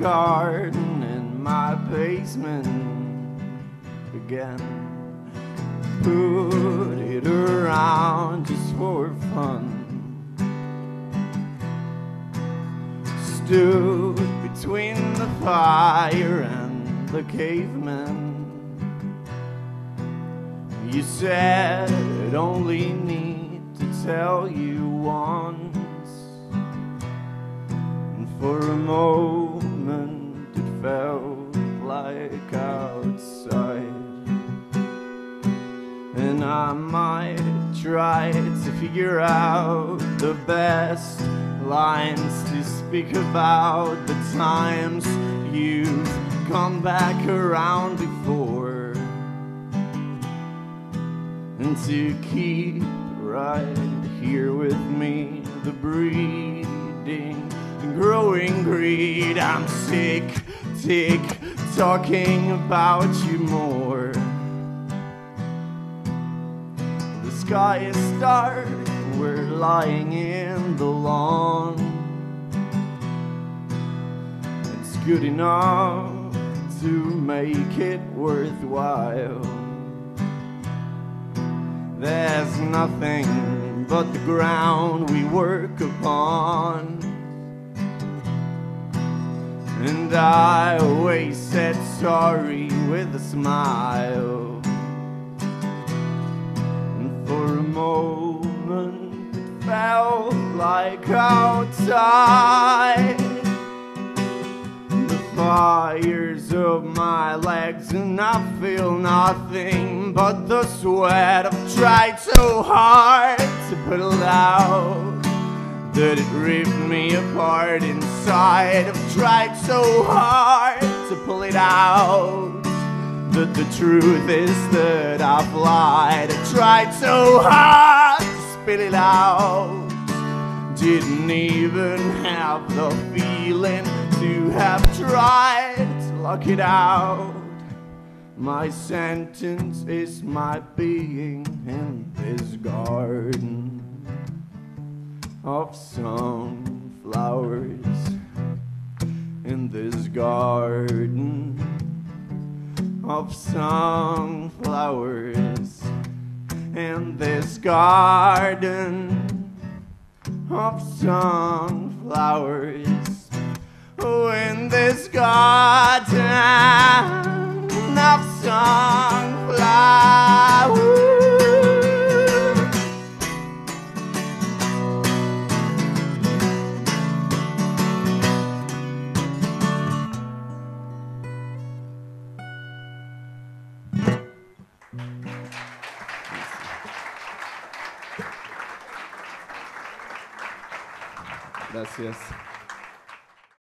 garden in my basement again. Put it around just for fun. Stood between the fire and the caveman. You said I'd only need to tell you once. And for a moment I might try to figure out the best lines to speak about the times you've come back around before. And to keep right here with me the breeding and growing greed. I'm sick sick talking about you more sky is dark we're lying in the lawn it's good enough to make it worthwhile there's nothing but the ground we work upon. And I always said sorry with a smile. Moment it felt like outside. The fires of my legs, and I feel nothing but the sweat. I've tried so hard to put it out that it ripped me apart inside. I've tried so hard to pull it out. But the truth is that I've lied. I tried so hard to spit it out. Didn't even have the feeling to have tried to lock it out. My sentence is my being in this garden of sunflowers. In this garden of sunflowers. In this garden of sunflowers. Oh, in this garden of sunflowers. Gracias.